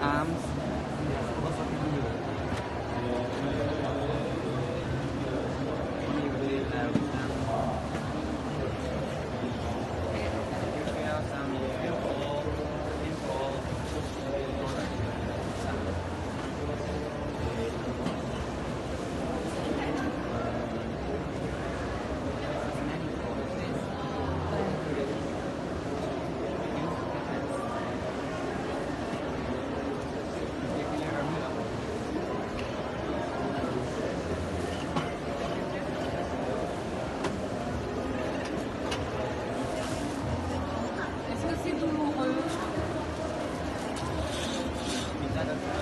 arms. Yeah, that's right.